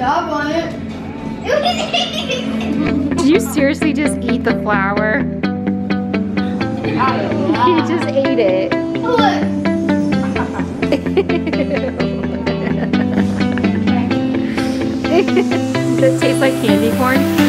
job on it. Did you seriously just eat the flour? You just ate it. Does it taste like candy corn?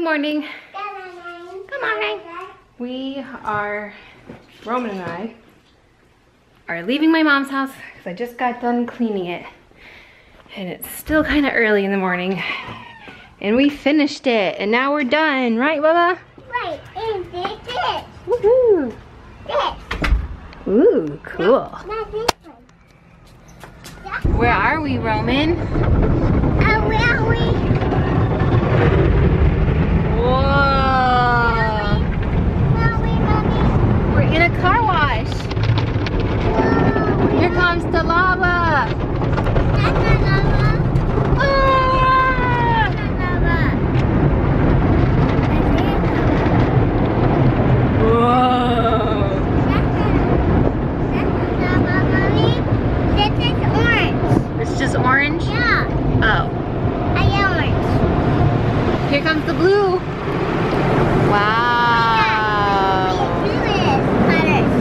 Good morning. Good morning. We are, Roman and I, are leaving my mom's house because I just got done cleaning it. And it's still kind of early in the morning. And we finished it. And now we're done. Right, Bubba? Right, and this is Woohoo. this. Ooh, cool. Not this one. Where are we, Roman? And where are we? Whoa. Where are we, Mommy? We're in a car wash. Whoa. Here comes the lava. That's not lava. Ah! That's not lava. Whoa. That's not lava, Mommy. This is orange. It's just orange? Yeah, Oh. I get orange. Here comes the blue. Wow. We do it. Colors.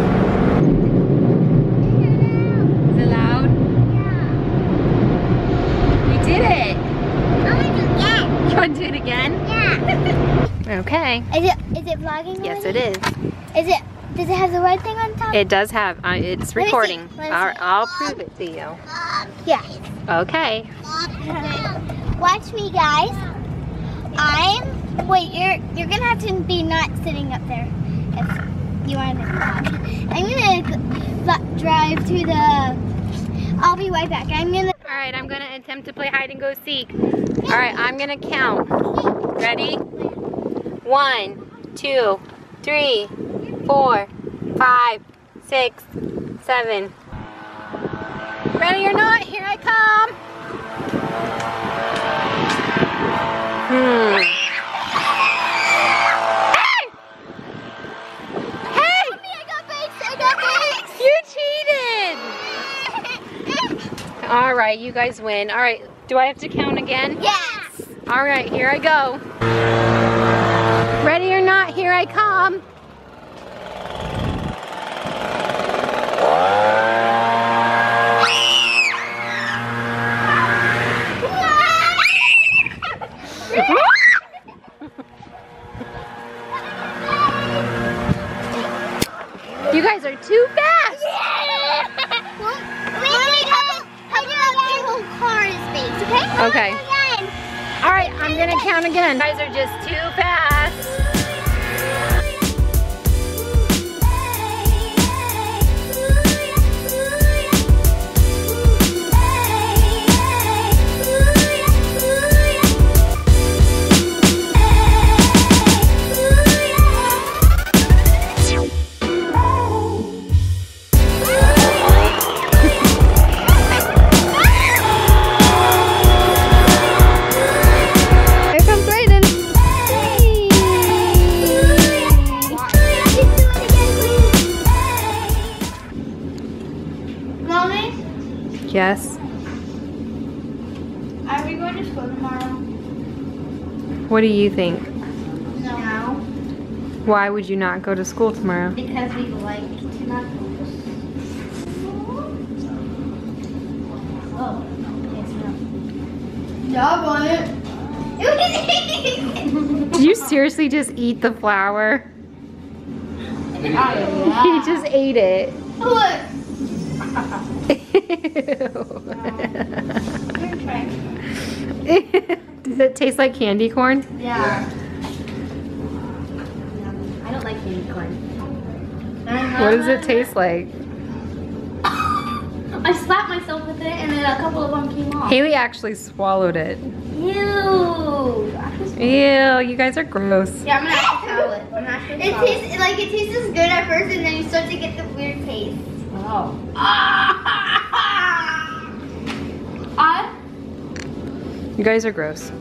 Is it loud? Yeah. We did it. I want to do again. You want to do it again? Yeah. Okay. Is it is it vlogging? Yes, already? it is. Is it? Does it have the red thing on top? It does have, uh, it's recording. Let see. All- I'll prove it to you. yeah. Okay. Watch me, guys. I'm. Wait, you're you're gonna have to be not sitting up there if you want to vlog. I'm gonna drive to the. I'll be right back. I'm gonna. All right, I'm gonna attempt to play hide and go seek. All right, I'm gonna count. Ready? One, two, three, four, five, six, seven. Ready or not, here I come. Hmm. Hey! Hey! I got bakes. I got bakes. You cheated! All right, you guys win. All right, do I have to count again? yes. All right, here I go. Ready or not, here I come. Okay. All right, I'm gonna count again. You guys are just too fast. Yes. Are we going to school tomorrow? What do you think? No. Why would you not go to school tomorrow? Because we like to not go to Oh, yes, no. No, it. Did you seriously just eat the flour? He just ate it. Look. Does it taste like candy corn? Yeah. I don't like candy corn. What does it taste like? I slapped myself with it and then a couple of them came off. Haley actually swallowed it. Ew. Ew, you guys are gross. Yeah, I'm gonna have to towel it. I'm gonna have to it tastes like it tastes good at first and then you start to get the weird taste. Oh. You guys are gross.